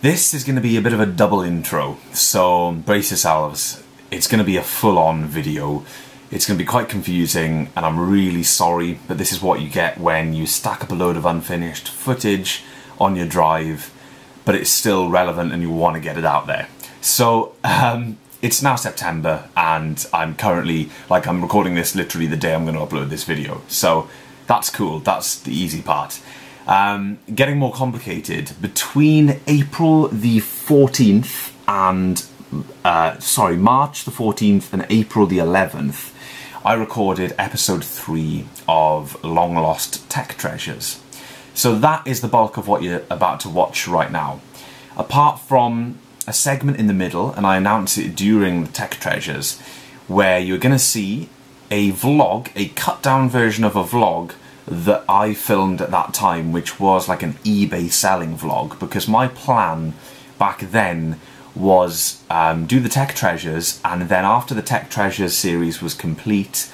This is going to be a bit of a double intro, so brace yourselves. It's going to be a full-on video. It's going to be quite confusing, and I'm really sorry, but this is what you get when you stack up a load of unfinished footage on your drive, but it's still relevant and you want to get it out there. So, um, it's now September, and I'm currently, like, I'm recording this literally the day I'm going to upload this video. So, that's cool, that's the easy part. Um, getting more complicated. Between April the 14th and, uh, sorry, March the 14th and April the 11th, I recorded episode 3 of Long Lost Tech Treasures. So that is the bulk of what you're about to watch right now. Apart from a segment in the middle, and I announce it during the Tech Treasures, where you're going to see a vlog, a cut down version of a vlog that I filmed at that time, which was like an eBay selling vlog, because my plan back then was um, do the Tech Treasures, and then after the Tech Treasures series was complete,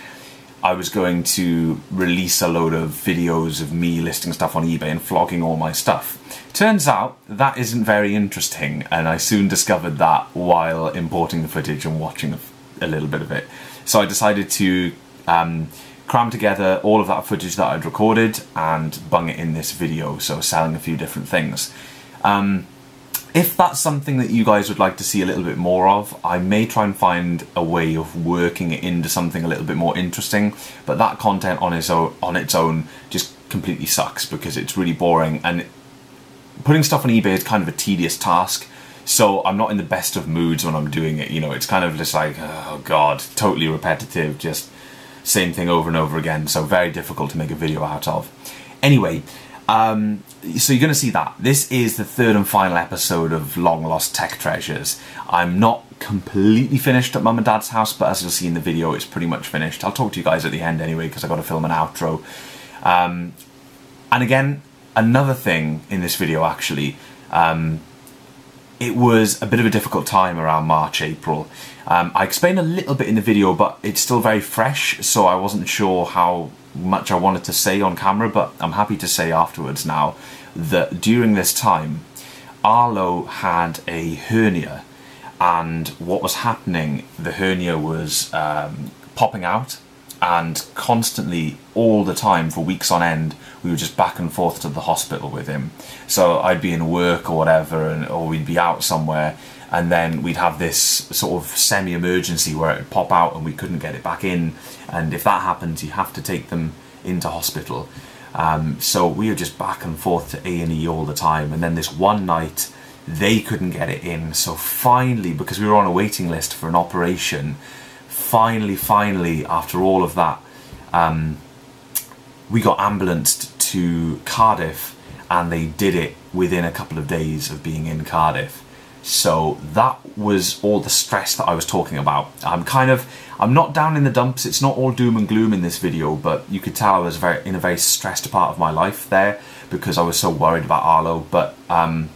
I was going to release a load of videos of me listing stuff on eBay and flogging all my stuff. Turns out that isn't very interesting, and I soon discovered that while importing the footage and watching a little bit of it. So I decided to um, cram together all of that footage that I'd recorded and bung it in this video, so selling a few different things. Um, if that's something that you guys would like to see a little bit more of, I may try and find a way of working it into something a little bit more interesting, but that content on its own, on its own just completely sucks because it's really boring and putting stuff on eBay is kind of a tedious task. So I'm not in the best of moods when I'm doing it, you know, it's kind of just like, oh god, totally repetitive, just same thing over and over again, so very difficult to make a video out of. Anyway, um, so you're going to see that. This is the third and final episode of Long Lost Tech Treasures. I'm not completely finished at mum and dad's house, but as you'll see in the video, it's pretty much finished. I'll talk to you guys at the end anyway, because I've got to film an outro. Um, and again, another thing in this video actually, um, it was a bit of a difficult time around March, April. Um, I explained a little bit in the video, but it's still very fresh, so I wasn't sure how much I wanted to say on camera, but I'm happy to say afterwards now that during this time, Arlo had a hernia, and what was happening, the hernia was um, popping out, and constantly, all the time, for weeks on end, we were just back and forth to the hospital with him. So I'd be in work or whatever, and, or we'd be out somewhere, and then we'd have this sort of semi-emergency where it would pop out and we couldn't get it back in and if that happens you have to take them into hospital um, so we were just back and forth to A&E all the time and then this one night they couldn't get it in so finally because we were on a waiting list for an operation finally finally after all of that um, we got ambulanced to Cardiff and they did it within a couple of days of being in Cardiff so that was all the stress that I was talking about. I'm kind of, I'm not down in the dumps, it's not all doom and gloom in this video, but you could tell I was very in a very stressed part of my life there because I was so worried about Arlo. But um,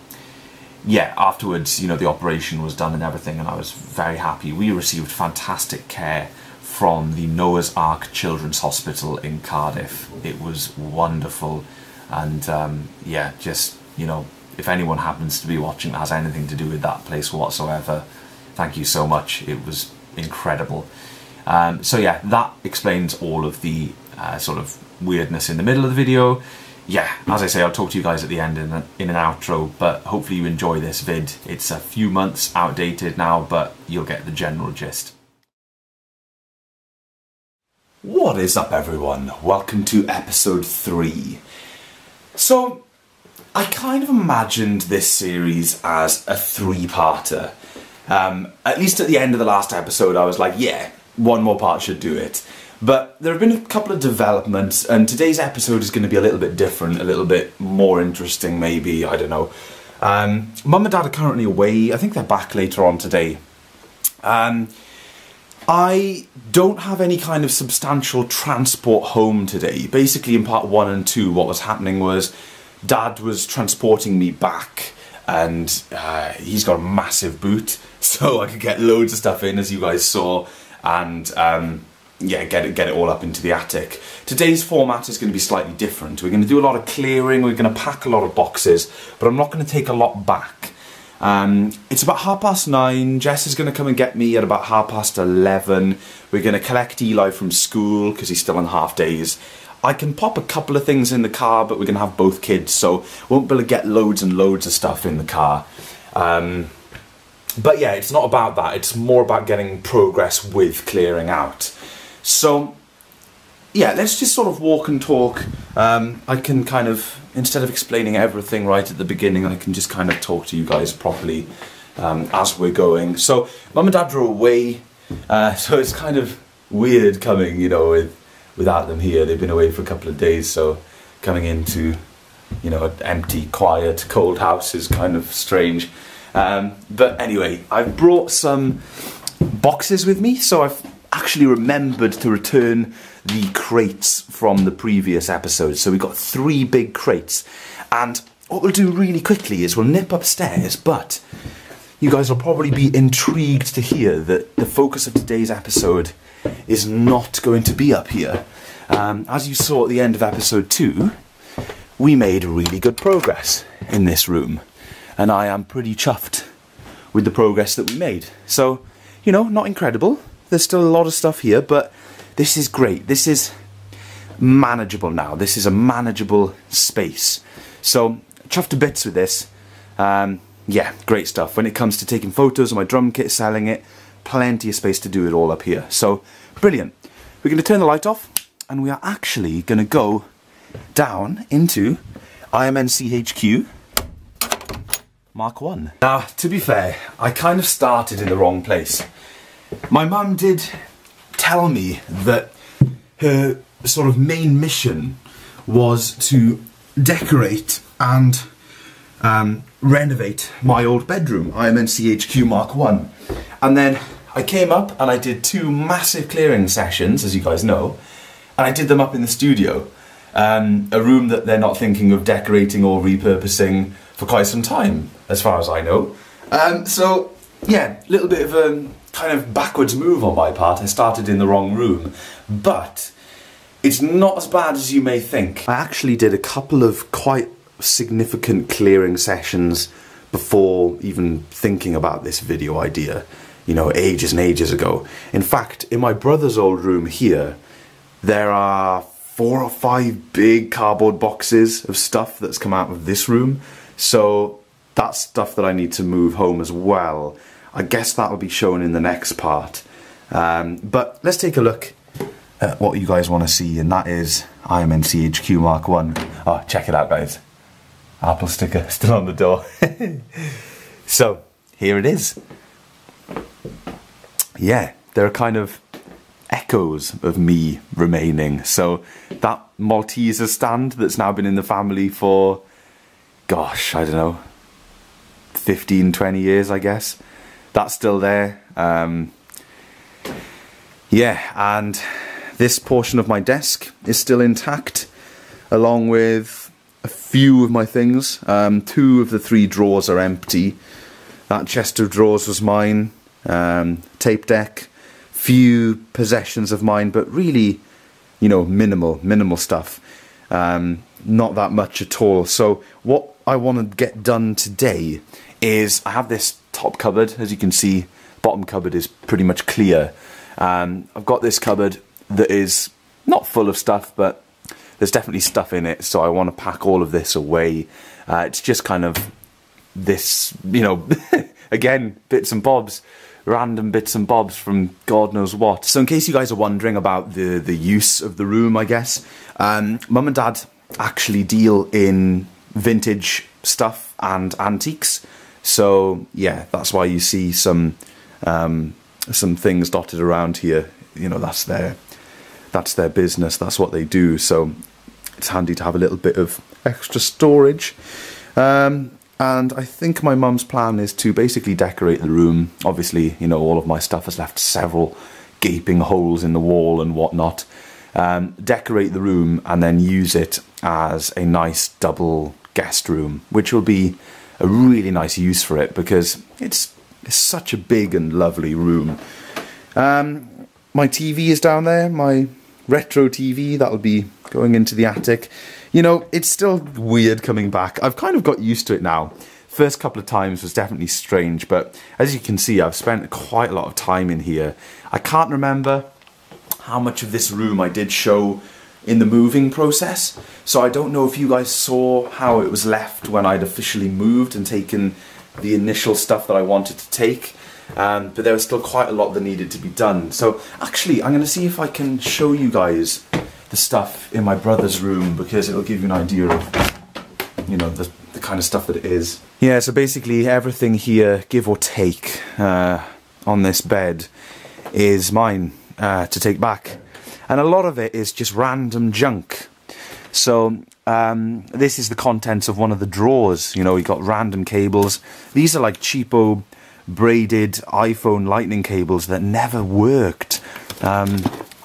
yeah, afterwards, you know, the operation was done and everything, and I was very happy. We received fantastic care from the Noah's Ark Children's Hospital in Cardiff. It was wonderful, and um, yeah, just, you know, if anyone happens to be watching that has anything to do with that place whatsoever, thank you so much. It was incredible. Um, so yeah, that explains all of the uh, sort of weirdness in the middle of the video. Yeah, as I say, I'll talk to you guys at the end in, a, in an outro, but hopefully you enjoy this vid. It's a few months outdated now, but you'll get the general gist. What is up everyone? Welcome to episode 3. So, I kind of imagined this series as a three-parter. Um, at least at the end of the last episode, I was like, yeah, one more part should do it. But there have been a couple of developments, and today's episode is going to be a little bit different, a little bit more interesting, maybe. I don't know. Um, Mum and Dad are currently away. I think they're back later on today. Um, I don't have any kind of substantial transport home today. Basically, in part one and two, what was happening was Dad was transporting me back and uh, he's got a massive boot so I could get loads of stuff in as you guys saw and um, yeah get it get it all up into the attic. Today's format is going to be slightly different. We're going to do a lot of clearing, we're going to pack a lot of boxes but I'm not going to take a lot back. Um, it's about half past nine. Jess is going to come and get me at about half past eleven. We're going to collect Eli from school because he's still on half days. I can pop a couple of things in the car, but we're going to have both kids, so won't be able to get loads and loads of stuff in the car. Um, but yeah, it's not about that. It's more about getting progress with clearing out. So yeah, let's just sort of walk and talk. Um, I can kind of, instead of explaining everything right at the beginning, I can just kind of talk to you guys properly um, as we're going. So, mum and dad are away, uh, so it's kind of weird coming, you know, with, without them here. They've been away for a couple of days, so coming into, you know, an empty, quiet, cold house is kind of strange. Um, but anyway, I've brought some boxes with me, so I've actually remembered to return the crates from the previous episode. So we've got three big crates. And what we'll do really quickly is we'll nip upstairs, but you guys will probably be intrigued to hear that the focus of today's episode is not going to be up here. Um, as you saw at the end of episode two, we made really good progress in this room, and I am pretty chuffed with the progress that we made. So, you know, not incredible. There's still a lot of stuff here, but this is great. This is manageable now. This is a manageable space. So, chuffed to bits with this. Um, yeah, great stuff. When it comes to taking photos of my drum kit, selling it, plenty of space to do it all up here. So, brilliant. We're going to turn the light off, and we are actually going to go down into IMNCHQ Mark 1. Now, to be fair, I kind of started in the wrong place. My mum did tell me that her sort of main mission was to decorate and um, renovate my old bedroom, IMNCHQ Mark 1. And then I came up and I did two massive clearing sessions, as you guys know, and I did them up in the studio. Um, a room that they're not thinking of decorating or repurposing for quite some time, as far as I know. Um, so, yeah, a little bit of a kind of backwards move on my part. I started in the wrong room, but it's not as bad as you may think. I actually did a couple of quite significant clearing sessions before even thinking about this video idea, you know, ages and ages ago. In fact, in my brother's old room here, there are four or five big cardboard boxes of stuff that's come out of this room. So that's stuff that I need to move home as well. I guess that will be shown in the next part. Um, but let's take a look at what you guys want to see, and that is IMNCHQ Mark 1. Oh, check it out, guys. Apple sticker still on the door. so, here it is. Yeah, there are kind of echoes of me remaining. So, that Malteser stand that's now been in the family for, gosh, I don't know, 15, 20 years, I guess that's still there. Um, yeah, and this portion of my desk is still intact, along with a few of my things. Um, two of the three drawers are empty. That chest of drawers was mine. Um, tape deck, few possessions of mine, but really, you know, minimal, minimal stuff. Um, not that much at all. So what I want to get done today is I have this top cupboard. As you can see, bottom cupboard is pretty much clear. Um, I've got this cupboard that is not full of stuff, but there's definitely stuff in it. So I want to pack all of this away. Uh, it's just kind of this, you know, again, bits and bobs, random bits and bobs from God knows what. So in case you guys are wondering about the, the use of the room, I guess, um, mum and dad actually deal in vintage stuff and antiques. So yeah, that's why you see some um, some things dotted around here. You know, that's their that's their business. That's what they do. So it's handy to have a little bit of extra storage. Um, and I think my mum's plan is to basically decorate the room. Obviously, you know, all of my stuff has left several gaping holes in the wall and whatnot. Um, decorate the room and then use it as a nice double guest room, which will be a really nice use for it because it's, it's such a big and lovely room. Um, my TV is down there, my retro TV, that'll be going into the attic. You know, it's still weird coming back. I've kind of got used to it now. first couple of times was definitely strange, but as you can see, I've spent quite a lot of time in here. I can't remember how much of this room I did show in the moving process, so I don't know if you guys saw how it was left when I'd officially moved and taken the initial stuff that I wanted to take. Um, but there was still quite a lot that needed to be done. So actually, I'm going to see if I can show you guys the stuff in my brother's room because it'll give you an idea of, you know, the, the kind of stuff that it is. Yeah, so basically everything here, give or take, uh, on this bed is mine uh, to take back. And a lot of it is just random junk. So um, this is the contents of one of the drawers. You know, we got random cables. These are like cheapo braided iPhone lightning cables that never worked. Um,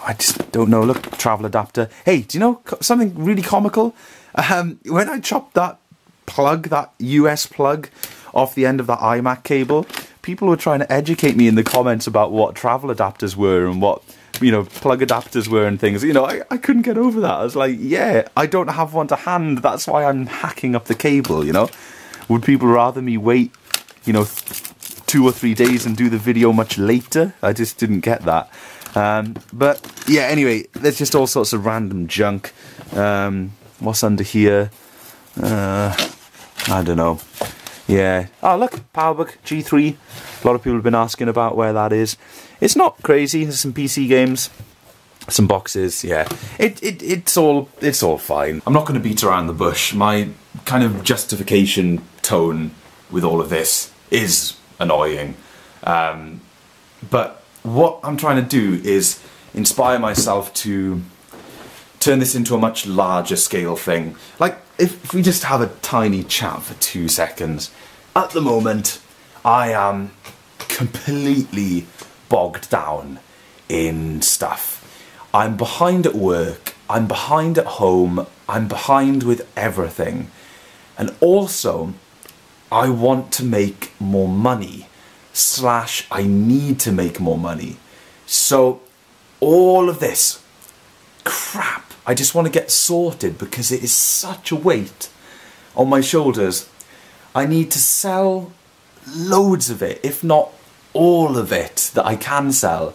I just don't know. Look, travel adapter. Hey, do you know something really comical? Um, when I chopped that plug, that US plug, off the end of that iMac cable, people were trying to educate me in the comments about what travel adapters were and what you know plug adapters were and things. You know, I, I couldn't get over that. I was like, yeah, I don't have one to hand. That's why I'm hacking up the cable. You know, would people rather me wait? You know, two or three days and do the video much later? I just didn't get that. Um, but yeah, anyway, there's just all sorts of random junk. Um, what's under here? Uh, I don't know. Yeah. Oh, look, PowerBook G3. A lot of people have been asking about where that is. It's not crazy. There's some PC games, some boxes. Yeah, it, it it's all it's all fine. I'm not going to beat around the bush. My kind of justification tone with all of this is annoying, um, but what I'm trying to do is inspire myself to turn this into a much larger scale thing. Like, if, we just have a tiny chat for two seconds. At the moment, I am completely bogged down in stuff. I'm behind at work, I'm behind at home, I'm behind with everything. And also, I want to make more money slash I need to make more money. So all of this crap, I just want to get sorted because it is such a weight on my shoulders. I need to sell loads of it, if not all of it that I can sell,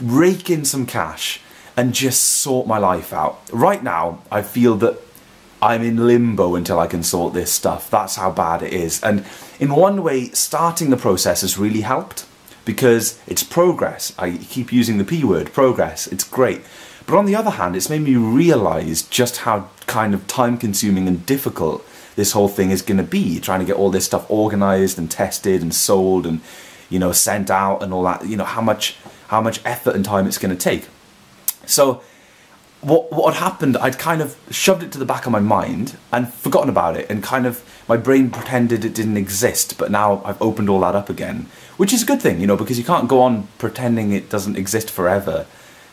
rake in some cash and just sort my life out. Right now, I feel that I'm in limbo until I can sort this stuff. That's how bad it is. And in one way, starting the process has really helped because it's progress. I keep using the P word, progress. It's great. But on the other hand, it's made me realize just how kind of time consuming and difficult this whole thing is going to be trying to get all this stuff organized and tested and sold and you know sent out and all that you know how much how much effort and time it's going to take so what what had happened, I'd kind of shoved it to the back of my mind and forgotten about it, and kind of my brain pretended it didn't exist. But now I've opened all that up again, which is a good thing, you know, because you can't go on pretending it doesn't exist forever.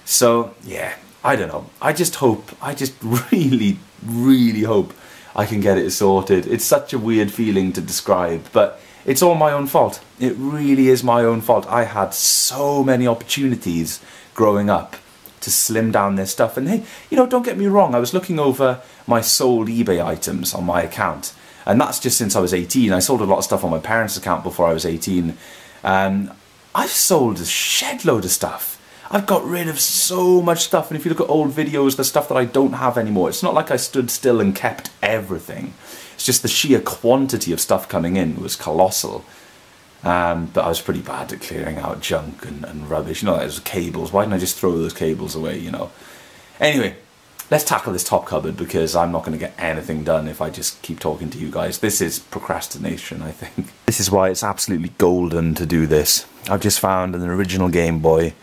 So yeah, I don't know. I just hope, I just really, really hope I can get it sorted. It's such a weird feeling to describe, but it's all my own fault. It really is my own fault. I had so many opportunities growing up to slim down their stuff. And hey, you know, don't get me wrong, I was looking over my sold eBay items on my account. And that's just since I was 18. I sold a lot of stuff on my parents' account before I was 18. Um, I've sold a shed load of stuff. I've got rid of so much stuff. And if you look at old videos, the stuff that I don't have anymore, it's not like I stood still and kept everything. It's just the sheer quantity of stuff coming in was colossal. Um, but I was pretty bad at clearing out junk and, and rubbish. You know, there's cables. Why didn't I just throw those cables away, you know? Anyway, let's tackle this top cupboard because I'm not going to get anything done if I just keep talking to you guys. This is procrastination, I think. This is why it's absolutely golden to do this. I've just found an original Game Boy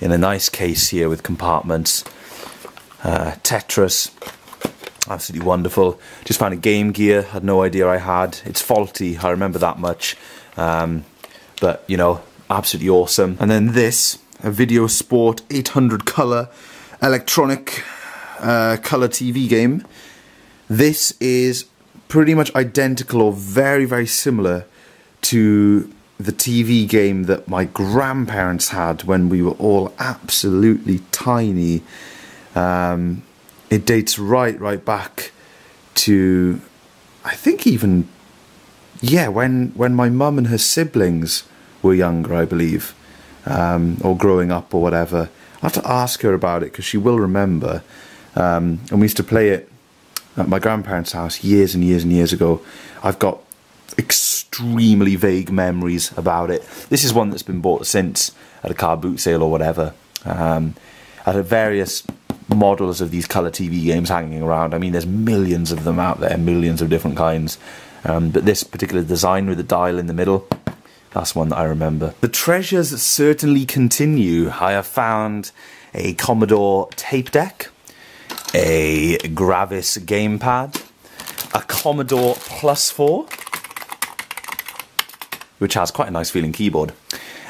in a nice case here with compartments. Uh, Tetris, absolutely wonderful. Just found a Game Gear, had no idea I had. It's faulty, I remember that much. Um, but, you know, absolutely awesome. And then this, a Video Sport 800 color electronic uh, color TV game. This is pretty much identical or very, very similar to the TV game that my grandparents had when we were all absolutely tiny. Um, it dates right, right back to, I think even yeah, when when my mum and her siblings were younger, I believe, um, or growing up or whatever, I have to ask her about it because she will remember. Um, and we used to play it at my grandparents' house years and years and years ago. I've got extremely vague memories about it. This is one that's been bought since at a car boot sale or whatever. Um, had various models of these color TV games hanging around. I mean, there's millions of them out there, millions of different kinds. Um, but this particular design with the dial in the middle, that's one that I remember. The treasures certainly continue. I have found a Commodore tape deck, a Gravis gamepad, a Commodore Plus 4, which has quite a nice feeling keyboard.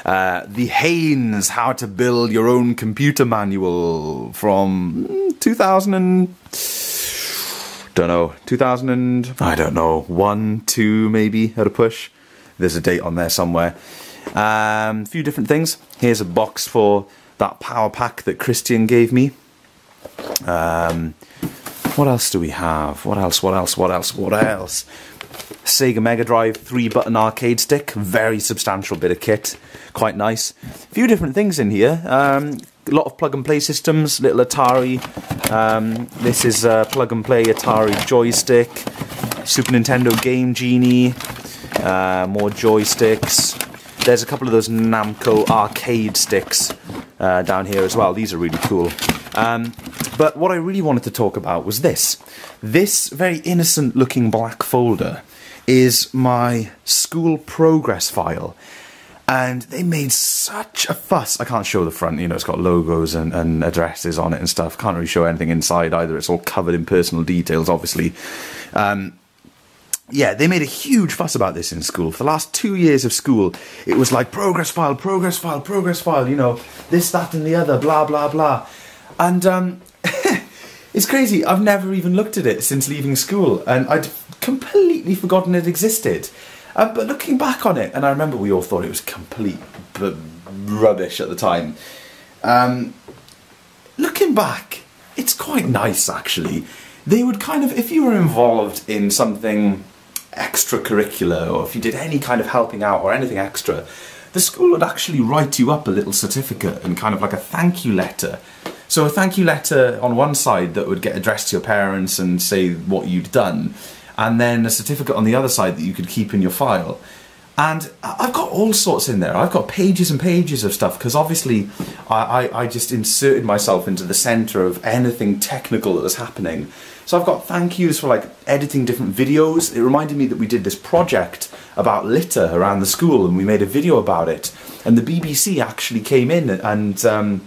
Uh, the Haynes How to Build Your Own Computer Manual from 2000 and don't know 2000 and I don't know one two maybe at a push. There's a date on there somewhere. A um, few different things. Here's a box for that power pack that Christian gave me. Um, what else do we have? What else? What else? What else? What else? Sega Mega Drive 3 button arcade stick, very substantial bit of kit, quite nice. A few different things in here. Um, a lot of plug and play systems, little Atari. Um, this is a plug and play Atari joystick, Super Nintendo Game Genie, uh, more joysticks. There's a couple of those Namco arcade sticks uh, down here as well. These are really cool. Um, but what I really wanted to talk about was this. This very innocent looking black folder is my school progress file. And they made such a fuss. I can't show the front, you know, it's got logos and, and addresses on it and stuff. Can't really show anything inside either. It's all covered in personal details, obviously. Um, yeah, they made a huge fuss about this in school. For the last two years of school, it was like progress file, progress file, progress file, you know, this, that, and the other, blah, blah, blah. And um, it's crazy. I've never even looked at it since leaving school, and I'd completely forgotten it existed. Uh, but looking back on it, and I remember we all thought it was complete rubbish at the time. Um, looking back, it's quite nice actually. They would kind of, if you were involved in something extracurricular or if you did any kind of helping out or anything extra, the school would actually write you up a little certificate and kind of like a thank you letter. So a thank you letter on one side that would get addressed to your parents and say what you'd done, and then a certificate on the other side that you could keep in your file. And I've got all sorts in there. I've got pages and pages of stuff because obviously I, I, I, just inserted myself into the center of anything technical that was happening. So I've got thank yous for like editing different videos. It reminded me that we did this project about litter around the school and we made a video about it. And the BBC actually came in and um,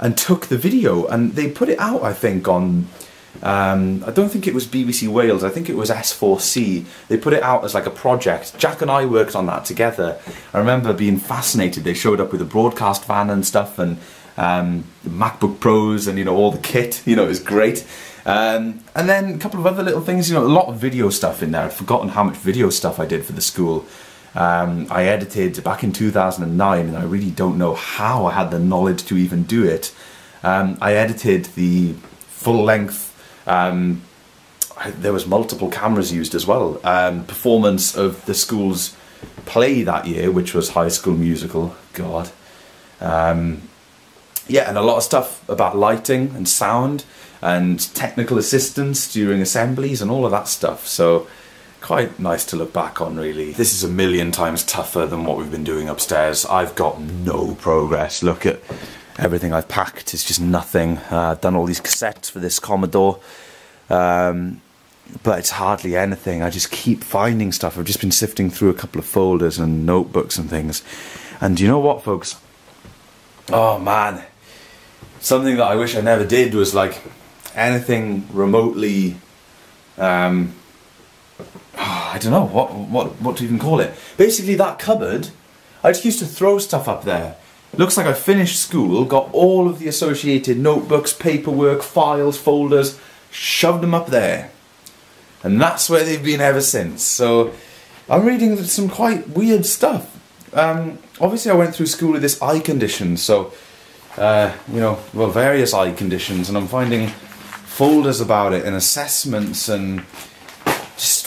and took the video and they put it out, I think, on um, I don't think it was BBC Wales, I think it was S4C. They put it out as like a project. Jack and I worked on that together. I remember being fascinated. They showed up with a broadcast van and stuff and um, MacBook Pros and you know all the kit. You know, it was great. Um, and then a couple of other little things, you know, a lot of video stuff in there. I'd forgotten how much video stuff I did for the school. Um, I edited back in 2009 and I really don't know how I had the knowledge to even do it. Um, I edited the full length um, there was multiple cameras used as well. Um, performance of the school's play that year, which was High School Musical. God. Um, yeah, and a lot of stuff about lighting and sound and technical assistance during assemblies and all of that stuff. So quite nice to look back on really. This is a million times tougher than what we've been doing upstairs. I've got no progress. Look at everything I've packed It's just nothing. Uh, I've done all these cassettes for this Commodore, um, but it's hardly anything. I just keep finding stuff. I've just been sifting through a couple of folders and notebooks and things. And you know what, folks? Oh man, something that I wish I never did was like anything remotely. Um, I don't know what what what to even call it. Basically, that cupboard. I just used to throw stuff up there Looks like I finished school, got all of the associated notebooks, paperwork, files, folders, shoved them up there. And that's where they've been ever since. So I'm reading some quite weird stuff. Um, obviously, I went through school with this eye condition, so, uh, you know, well, various eye conditions, and I'm finding folders about it and assessments and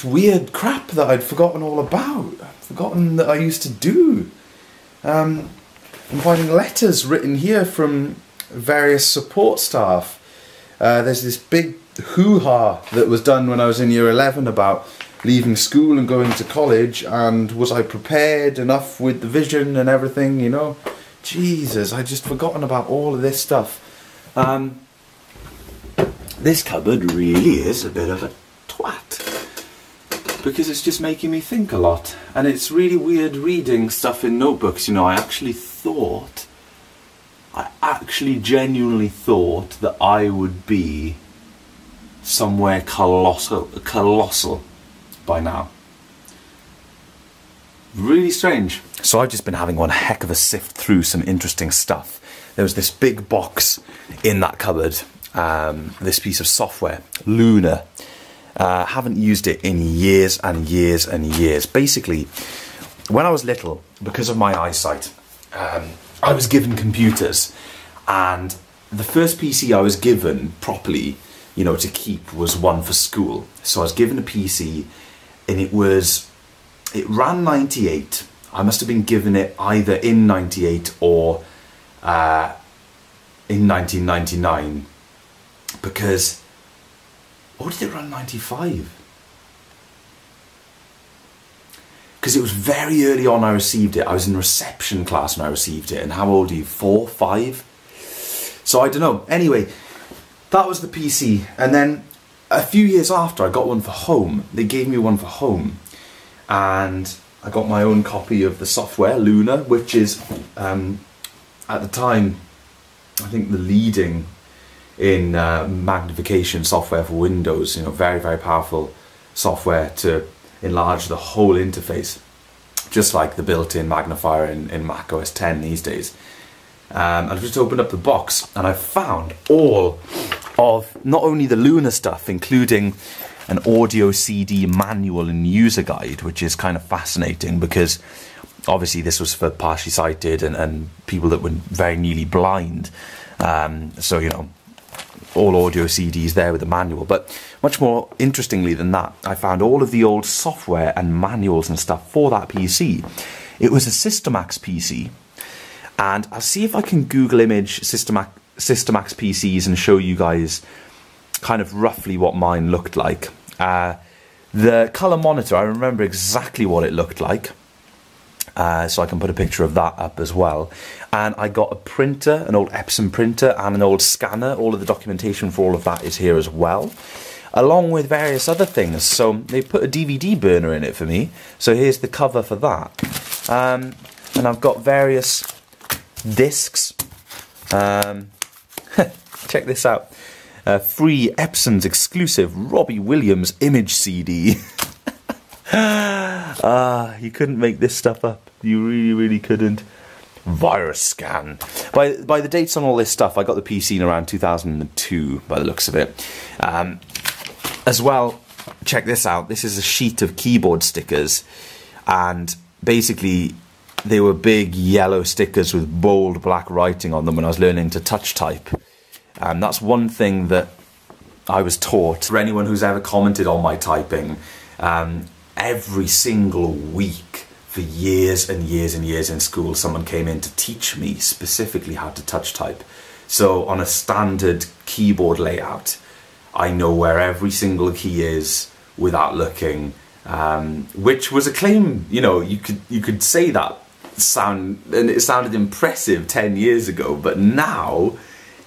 weird crap that I'd forgotten all about. Forgotten that I used to do. Um, I'm finding letters written here from various support staff. Uh, there's this big hoo-ha that was done when I was in year 11 about leaving school and going to college and was I prepared enough with the vision and everything, you know? Jesus, I just forgotten about all of this stuff. Um, this cupboard really is a bit of a because it's just making me think a lot. And it's really weird reading stuff in notebooks. You know I actually thought I actually genuinely thought that I would be somewhere colossal colossal by now. Really strange. So I've just been having one heck of a sift through some interesting stuff. There was this big box in that cupboard um, this piece of software Lunar uh, haven't used it in years and years and years. Basically, when I was little, because of my eyesight, um, I was given computers, and the first PC I was given properly, you know, to keep was one for school. So I was given a PC, and it was, it ran 98. I must have been given it either in 98 or uh, in 1999 because or did it run 95? Because it was very early on I received it. I was in reception class when I received it. And how old are you? Four, five? So I don't know. Anyway, that was the PC. And then a few years after, I got one for home. They gave me one for home. And I got my own copy of the software, Lunar, which is, um, at the time, I think the leading in uh, magnification software for Windows. You know, very very powerful software to enlarge the whole interface, just like the built-in magnifier in, in Mac OS 10 these days. Um, I've just opened up the box and I've found all of not only the Lunar stuff, including an audio CD manual and user guide, which is kind of fascinating because obviously this was for partially sighted and, and people that were very nearly blind. Um, so, you know, all audio CDs there with the manual. But much more interestingly than that, I found all of the old software and manuals and stuff for that PC. It was a Systemax PC, and I'll see if I can Google image Systemax, Systemax PCs and show you guys kind of roughly what mine looked like. Uh, the color monitor, I remember exactly what it looked like. Uh, so I can put a picture of that up as well. And I got a printer, an old Epson printer, and an old scanner. All of the documentation for all of that is here as well, along with various other things. So they put a DVD burner in it for me. So here's the cover for that. Um, and I've got various discs. Um, check this out. Uh, free Epson's exclusive Robbie Williams image CD. ah, you couldn't make this stuff up. You really, really couldn't. Virus scan. By by the dates on all this stuff, I got the PC in around 2002, by the looks of it. Um, as well, check this out. This is a sheet of keyboard stickers, and basically, they were big yellow stickers with bold black writing on them when I was learning to touch type. And that's one thing that I was taught. For anyone who's ever commented on my typing, um, every single week for years and years and years in school, someone came in to teach me specifically how to touch type. So on a standard keyboard layout, I know where every single key is without looking, um, which was a claim. You know, you could you could say that sound and it sounded impressive ten years ago, but now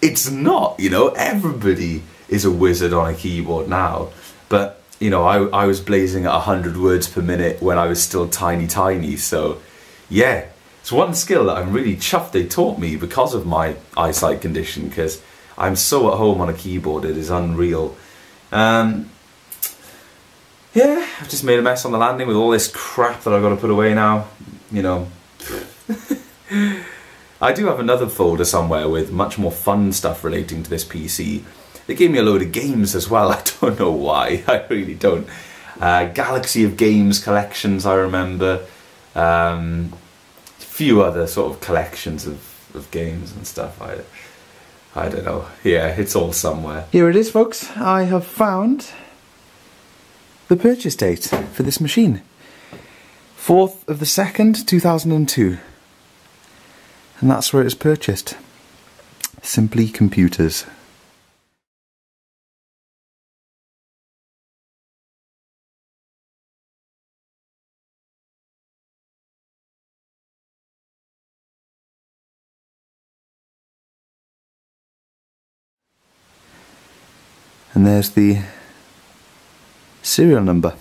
it's not. You know, everybody is a wizard on a keyboard now, but you know, I, I was blazing at 100 words per minute when I was still tiny, tiny. So, yeah, it's one skill that I'm really chuffed they taught me because of my eyesight condition because I'm so at home on a keyboard, it is unreal. Um, yeah, I've just made a mess on the landing with all this crap that I've got to put away now. You know. I do have another folder somewhere with much more fun stuff relating to this PC. They gave me a load of games as well. I don't know why. I really don't. Uh, Galaxy of Games collections, I remember. Um, a few other sort of collections of, of games and stuff. I, I don't know. Yeah, it's all somewhere. Here it is, folks. I have found the purchase date for this machine. 4th of the 2nd, 2002. And that's where it was purchased. Simply Computers. And there's the serial number.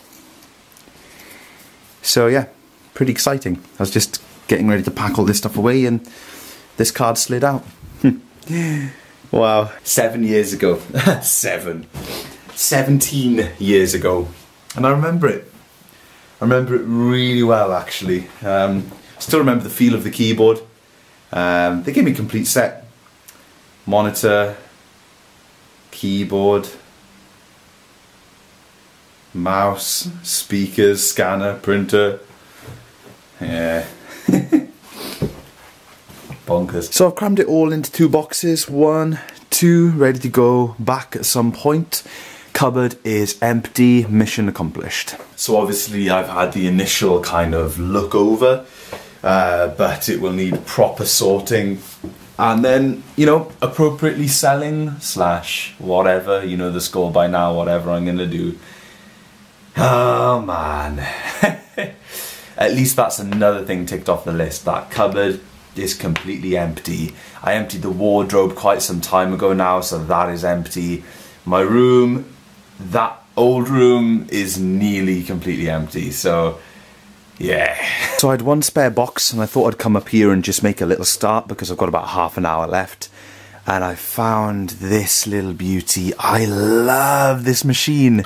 So yeah, pretty exciting. I was just getting ready to pack all this stuff away and this card slid out. wow. Seven years ago. Seven. 17 years ago. And I remember it. I remember it really well actually. Um, still remember the feel of the keyboard. Um, they gave me a complete set. Monitor, keyboard, mouse, speakers, scanner, printer. Yeah. Bonkers. So I've crammed it all into two boxes. One, two, ready to go back at some point. Cupboard is empty, mission accomplished. So obviously I've had the initial kind of look over, uh, but it will need proper sorting and then you know appropriately selling slash whatever you know the score by now whatever i'm gonna do oh man at least that's another thing ticked off the list that cupboard is completely empty i emptied the wardrobe quite some time ago now so that is empty my room that old room is nearly completely empty so yeah. So I had one spare box and I thought I'd come up here and just make a little start because I've got about half an hour left. And I found this little beauty. I love this machine.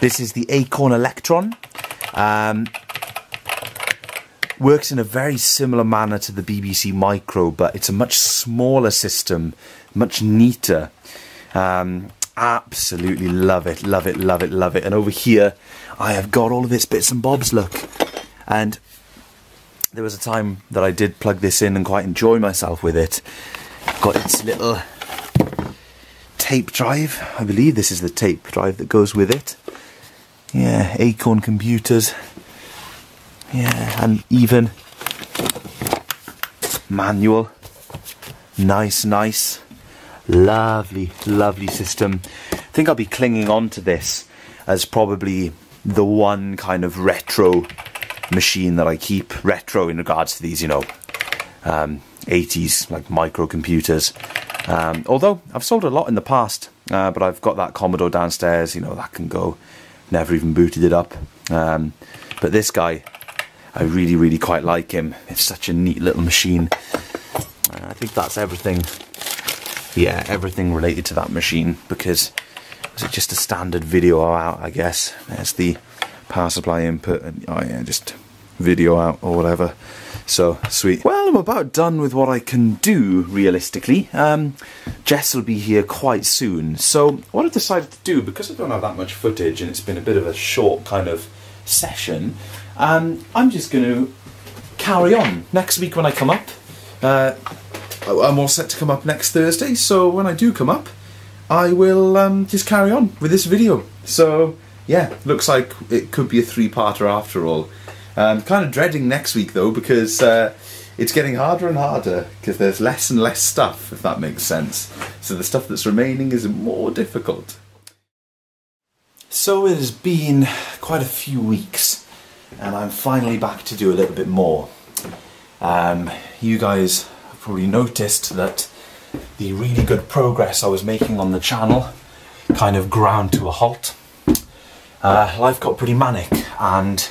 This is the Acorn Electron. Um, works in a very similar manner to the BBC Micro, but it's a much smaller system, much neater. Um, absolutely love it, love it, love it, love it. And over here, I have got all of its bits and bobs, look. And there was a time that I did plug this in and quite enjoy myself with it. Got its little tape drive. I believe this is the tape drive that goes with it. Yeah, Acorn computers. Yeah, and even manual. Nice, nice. Lovely, lovely system. I think I'll be clinging on to this as probably the one kind of retro machine that I keep retro in regards to these, you know, um, 80s like microcomputers. Um, although I've sold a lot in the past, uh, but I've got that Commodore downstairs, you know, that can go. Never even booted it up. Um, but this guy, I really, really quite like him. It's such a neat little machine. Uh, I think that's everything. Yeah, everything related to that machine because was it just a standard video out? I guess there's the power supply input and oh yeah just video out or whatever so sweet. Well I'm about done with what I can do realistically. Um, Jess will be here quite soon. So what I've decided to do because I don't have that much footage and it's been a bit of a short kind of session um, I'm just going to carry on. Next week when I come up uh, I'm all set to come up next Thursday. So when I do come up I will um, just carry on with this video. So yeah, looks like it could be a three-parter after all. Um, kind of dreading next week though because uh, it's getting harder and harder because there's less and less stuff, if that makes sense. So the stuff that's remaining is more difficult. So it has been quite a few weeks and I'm finally back to do a little bit more. Um, you guys have probably noticed that the really good progress I was making on the channel kind of ground to a halt uh, life got pretty manic and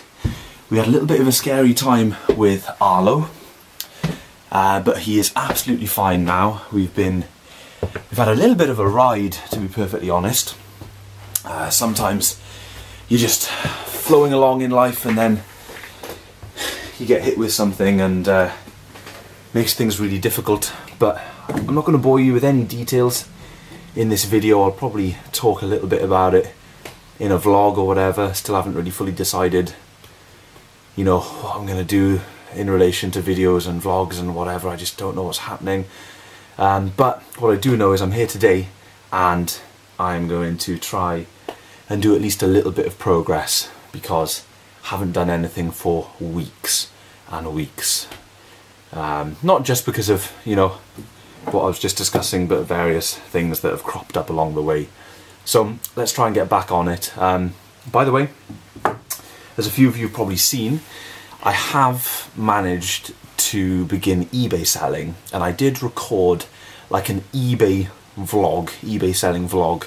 we had a little bit of a scary time with Arlo. Uh, but he is absolutely fine now. We've been, we've had a little bit of a ride, to be perfectly honest. Uh, sometimes you're just flowing along in life and then you get hit with something and uh, makes things really difficult. But I'm not going to bore you with any details in this video. I'll probably talk a little bit about it in a vlog or whatever. Still haven't really fully decided, you know, what I'm going to do in relation to videos and vlogs and whatever. I just don't know what's happening. Um, but what I do know is I'm here today and I'm going to try and do at least a little bit of progress because I haven't done anything for weeks and weeks. Um, not just because of, you know, what I was just discussing, but various things that have cropped up along the way. So let's try and get back on it. Um, by the way, as a few of you have probably seen, I have managed to begin eBay selling, and I did record like an eBay vlog, eBay selling vlog.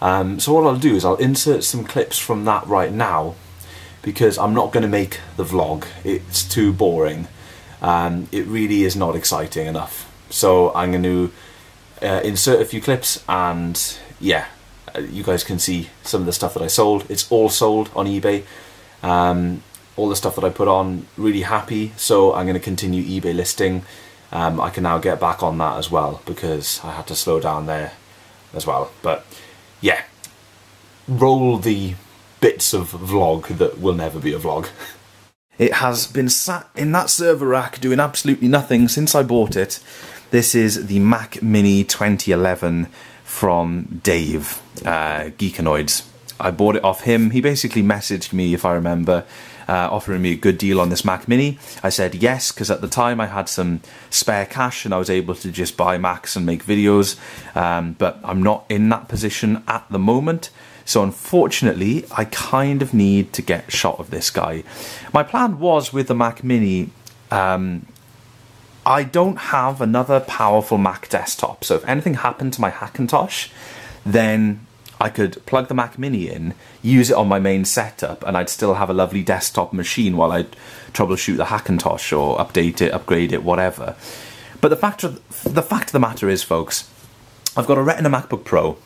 Um, so what I'll do is I'll insert some clips from that right now because I'm not going to make the vlog. It's too boring. Um, it really is not exciting enough. So I'm going to uh, insert a few clips and yeah, uh, you guys can see some of the stuff that I sold. It's all sold on eBay. Um, all the stuff that I put on, really happy. So I'm going to continue eBay listing. Um, I can now get back on that as well because I had to slow down there as well. But yeah, roll the bits of vlog that will never be a vlog. It has been sat in that server rack doing absolutely nothing since I bought it. This is the Mac Mini 2011 from Dave, uh, Geekanoids. I bought it off him. He basically messaged me, if I remember, uh, offering me a good deal on this Mac Mini. I said yes, because at the time I had some spare cash and I was able to just buy Macs and make videos. Um, but I'm not in that position at the moment. So unfortunately, I kind of need to get shot of this guy. My plan was with the Mac Mini, um, I don't have another powerful Mac desktop. So if anything happened to my Hackintosh, then I could plug the Mac Mini in, use it on my main setup, and I'd still have a lovely desktop machine while I troubleshoot the Hackintosh or update it, upgrade it, whatever. But the fact of the fact of the matter is, folks, I've got a Retina MacBook Pro.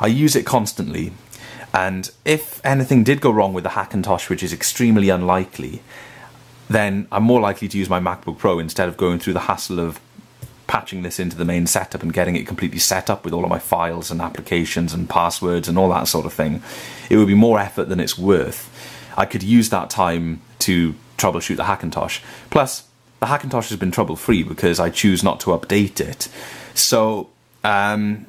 I use it constantly. And if anything did go wrong with the Hackintosh, which is extremely unlikely, then I'm more likely to use my MacBook Pro instead of going through the hassle of patching this into the main setup and getting it completely set up with all of my files and applications and passwords and all that sort of thing. It would be more effort than it's worth. I could use that time to troubleshoot the Hackintosh. Plus, the Hackintosh has been trouble free because I choose not to update it. So, um,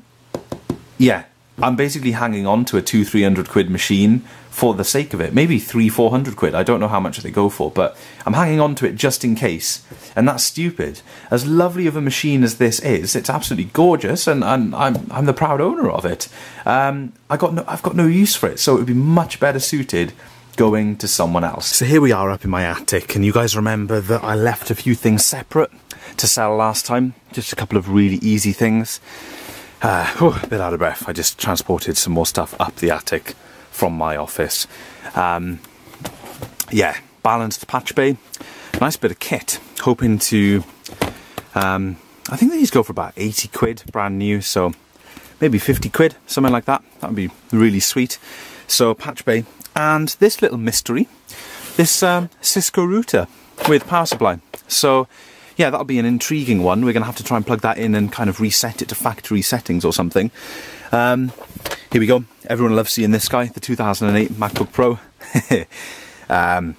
yeah, I'm basically hanging on to a two, three hundred quid machine for the sake of it. Maybe three, four hundred quid. I don't know how much they go for, but I'm hanging on to it just in case. And that's stupid. As lovely of a machine as this is, it's absolutely gorgeous, and, and I'm I'm the proud owner of it. Um, I got no, I've got no use for it, so it would be much better suited going to someone else. So here we are up in my attic, and you guys remember that I left a few things separate to sell last time. Just a couple of really easy things. Uh, whew, a bit out of breath. I just transported some more stuff up the attic from my office. Um, yeah, balanced patch bay. Nice bit of kit. Hoping to. Um, I think these go for about 80 quid, brand new. So maybe 50 quid, something like that. That would be really sweet. So patch bay. And this little mystery this um, Cisco router with power supply. So yeah, that'll be an intriguing one. We're going to have to try and plug that in and kind of reset it to factory settings or something. Um, here we go. Everyone loves seeing this guy, the 2008 MacBook Pro. um,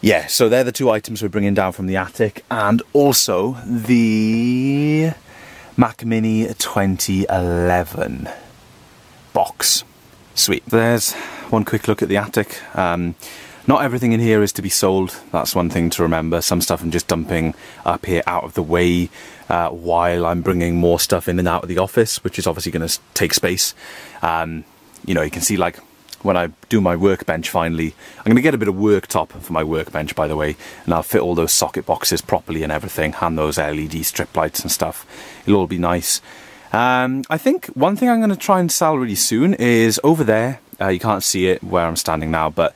yeah, so they're the two items we're bringing down from the attic, and also the Mac Mini 2011 box. Sweet. There's one quick look at the attic. Um, not everything in here is to be sold, that's one thing to remember. Some stuff I'm just dumping up here out of the way uh, while I'm bringing more stuff in and out of the office, which is obviously going to take space. Um, you know, you can see like when I do my workbench finally, I'm going to get a bit of worktop for my workbench, by the way, and I'll fit all those socket boxes properly and everything, and those LED strip lights and stuff. It'll all be nice. Um, I think one thing I'm going to try and sell really soon is over there. Uh, you can't see it where I'm standing now, but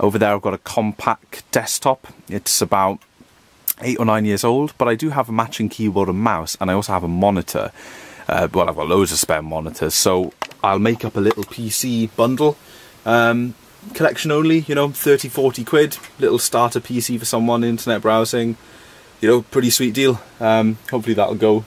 over there I've got a compact desktop. It's about eight or nine years old, but I do have a matching keyboard and mouse, and I also have a monitor. Uh, well, I've got loads of spare monitors, so I'll make up a little PC bundle. Um, collection only, you know, 30, 40 quid. Little starter PC for someone, internet browsing. You know, pretty sweet deal. Um, hopefully that'll go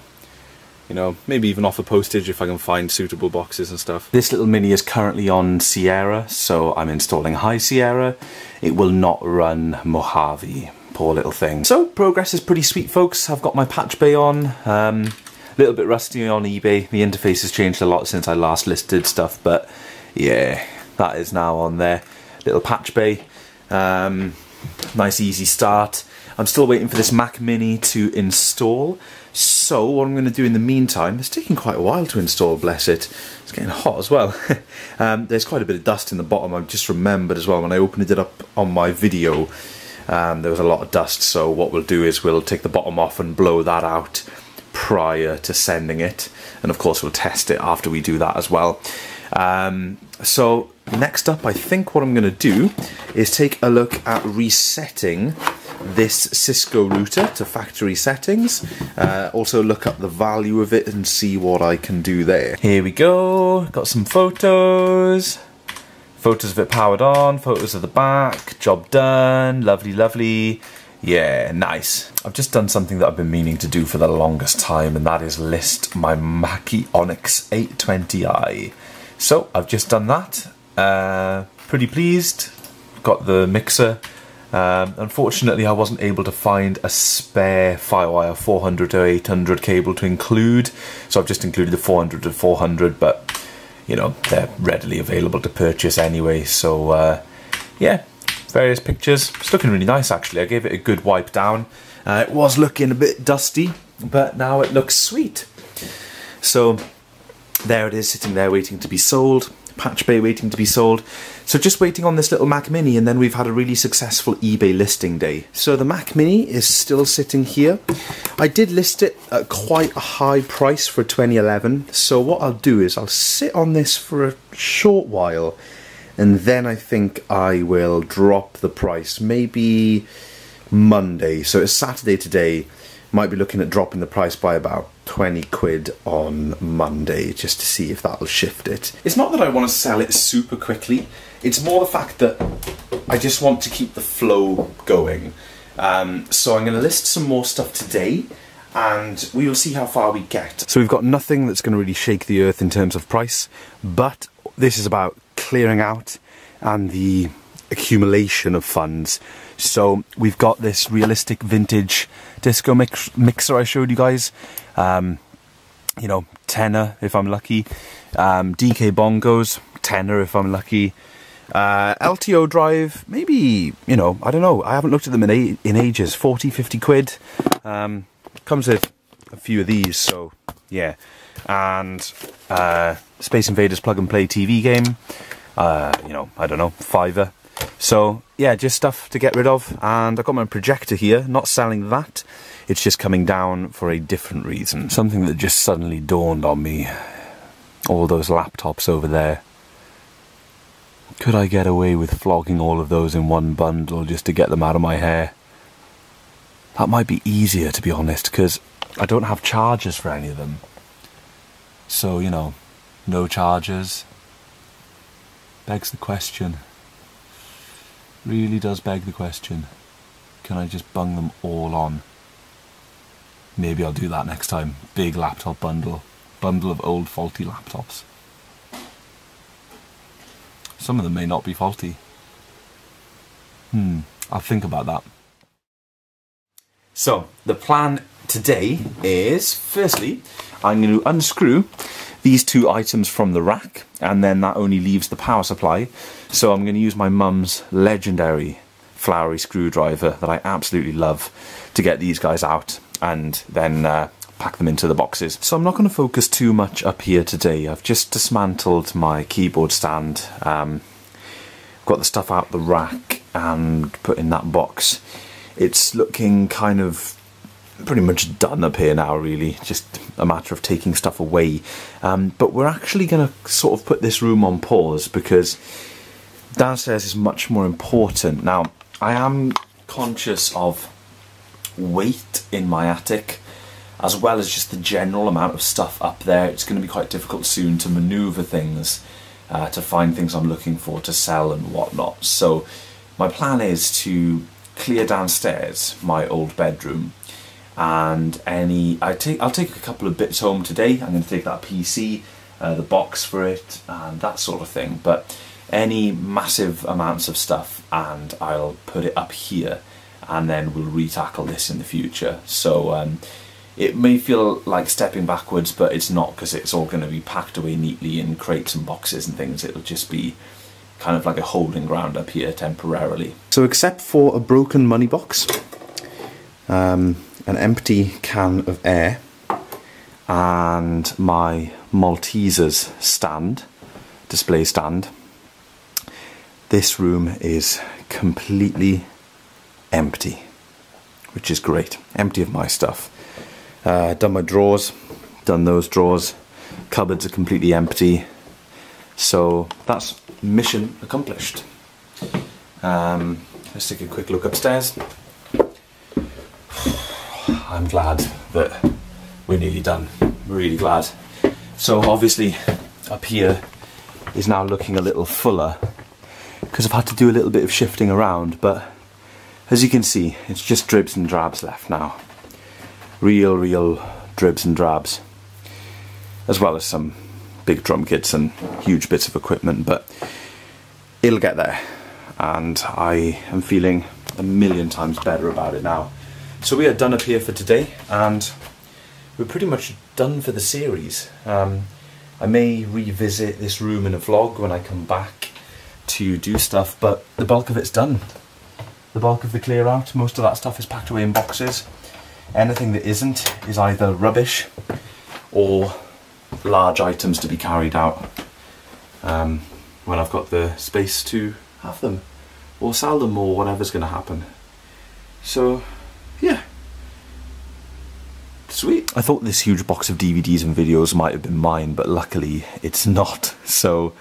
you know, maybe even offer postage if I can find suitable boxes and stuff. This little Mini is currently on Sierra, so I'm installing High Sierra. It will not run Mojave, poor little thing. So, progress is pretty sweet, folks. I've got my patch bay on. Um, a little bit rusty on eBay. The interface has changed a lot since I last listed stuff, but yeah, that is now on there. Little patch bay, um, nice easy start. I'm still waiting for this Mac Mini to install. So what I'm going to do in the meantime, it's taking quite a while to install, bless it. It's getting hot as well. um, there's quite a bit of dust in the bottom. I've just remembered as well when I opened it up on my video, um, there was a lot of dust. So what we'll do is we'll take the bottom off and blow that out prior to sending it. And of course we'll test it after we do that as well. Um, so next up, I think what I'm going to do is take a look at resetting this Cisco router to factory settings. Uh, also look up the value of it and see what I can do there. Here we go, got some photos. Photos of it powered on, photos of the back, job done, lovely, lovely. Yeah, nice. I've just done something that I've been meaning to do for the longest time, and that is list my Mackie Onyx 820i. So, I've just done that. Uh, pretty pleased. Got the mixer um, unfortunately, I wasn't able to find a spare Firewire 400 or 800 cable to include, so I've just included the 400 to 400, but you know, they're readily available to purchase anyway, so uh, yeah, various pictures. It's looking really nice actually. I gave it a good wipe down. Uh, it was looking a bit dusty, but now it looks sweet. So there it is sitting there waiting to be sold patch bay waiting to be sold. So just waiting on this little Mac Mini and then we've had a really successful eBay listing day. So the Mac Mini is still sitting here. I did list it at quite a high price for 2011. So what I'll do is I'll sit on this for a short while and then I think I will drop the price. Maybe Monday. So it's Saturday today. Might be looking at dropping the price by about 20 quid on Monday just to see if that'll shift it. It's not that I want to sell it super quickly, it's more the fact that I just want to keep the flow going. Um, so I'm going to list some more stuff today and we will see how far we get. So we've got nothing that's going to really shake the earth in terms of price, but this is about clearing out and the accumulation of funds. So we've got this realistic vintage disco mix mixer I showed you guys. Um, you know, tenner if I'm lucky. Um, DK bongos, tenner if I'm lucky. Uh, LTO drive, maybe, you know, I don't know. I haven't looked at them in, in ages. 40, 50 quid. Um, comes with a few of these, so yeah. And uh, Space Invaders plug and play TV game. Uh, you know, I don't know, fiver. So yeah, just stuff to get rid of. And I've got my projector here, not selling that. It's just coming down for a different reason. Something that just suddenly dawned on me. All those laptops over there. Could I get away with flogging all of those in one bundle just to get them out of my hair? That might be easier, to be honest, because I don't have chargers for any of them. So, you know, no chargers. Begs the question really does beg the question can I just bung them all on? Maybe I'll do that next time. Big laptop bundle. Bundle of old faulty laptops. Some of them may not be faulty. Hmm, I'll think about that. So, the plan today is firstly, I'm going to unscrew these two items from the rack and then that only leaves the power supply so I'm going to use my mum's legendary flowery screwdriver that I absolutely love to get these guys out and then uh, pack them into the boxes. So I'm not going to focus too much up here today. I've just dismantled my keyboard stand, um, got the stuff out the rack and put in that box. It's looking kind of pretty much done up here now really. Just a matter of taking stuff away. Um, but we're actually going to sort of put this room on pause because downstairs is much more important. Now I am conscious of weight in my attic as well as just the general amount of stuff up there. It's going to be quite difficult soon to maneuver things uh, to find things I'm looking for to sell and whatnot. So my plan is to clear downstairs my old bedroom and any I take I'll take a couple of bits home today. I'm going to take that PC, uh, the box for it, and that sort of thing. But any massive amounts of stuff, and I'll put it up here, and then we'll retackle this in the future. So. Um, it may feel like stepping backwards, but it's not because it's all going to be packed away neatly in crates and boxes and things. It'll just be kind of like a holding ground up here temporarily. So except for a broken money box, um, an empty can of air, and my Maltesers stand, display stand, this room is completely empty, which is great. Empty of my stuff. Uh, done my drawers, done those drawers. Cupboards are completely empty. So that's mission accomplished. Um, let's take a quick look upstairs. I'm glad that we're nearly done. Really glad. So obviously up here is now looking a little fuller because I've had to do a little bit of shifting around but as you can see it's just dribs and drabs left now. Real real dribs and drabs as well as some big drum kits and huge bits of equipment but it'll get there and I am feeling a million times better about it now. So we are done up here for today and we're pretty much done for the series. Um, I may revisit this room in a vlog when I come back to do stuff, but the bulk of it's done. The bulk of the clear out, most of that stuff is packed away in boxes. Anything that isn't is either rubbish or large items to be carried out um, when I've got the space to have them or sell them or whatever's going to happen. So. Sweet. I thought this huge box of DVDs and videos might have been mine, but luckily it's not. So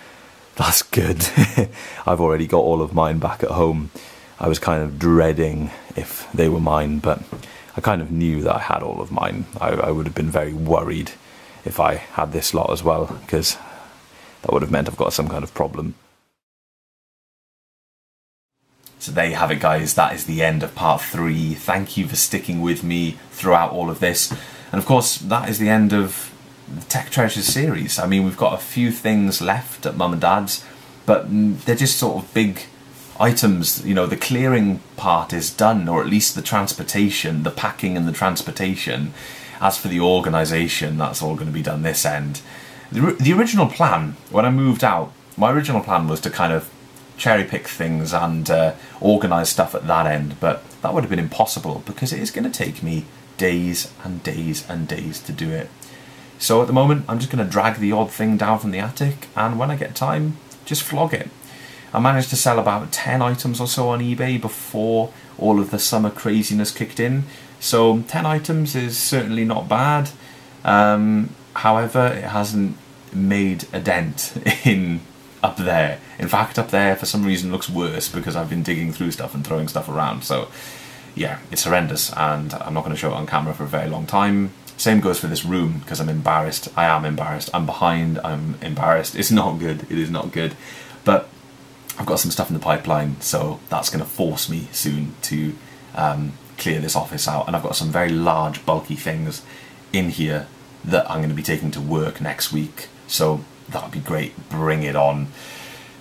that's good. I've already got all of mine back at home. I was kind of dreading if they were mine, but I kind of knew that I had all of mine. I, I would have been very worried if I had this lot as well, because that would have meant I've got some kind of problem. So there you have it, guys. That is the end of part three. Thank you for sticking with me throughout all of this. And of course, that is the end of the Tech Treasures series. I mean, we've got a few things left at Mum and Dad's, but they're just sort of big items. You know, the clearing part is done, or at least the transportation, the packing and the transportation. As for the organisation, that's all going to be done this end. The, the original plan, when I moved out, my original plan was to kind of cherry pick things and uh, organise stuff at that end, but that would have been impossible because it is going to take me days and days and days to do it. So at the moment, I'm just going to drag the odd thing down from the attic, and when I get time, just flog it. I managed to sell about 10 items or so on eBay before all of the summer craziness kicked in. So 10 items is certainly not bad. Um, however, it hasn't made a dent in up there. In fact, up there for some reason looks worse because I've been digging through stuff and throwing stuff around. So, yeah, it's horrendous, and I'm not going to show it on camera for a very long time. Same goes for this room because I'm embarrassed. I am embarrassed. I'm behind. I'm embarrassed. It's not good. It is not good. But I've got some stuff in the pipeline, so that's going to force me soon to um, clear this office out. And I've got some very large, bulky things in here that I'm going to be taking to work next week. So that would be great. Bring it on.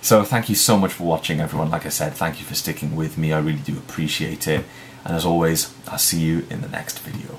So thank you so much for watching, everyone. Like I said, thank you for sticking with me. I really do appreciate it. And as always, I'll see you in the next video.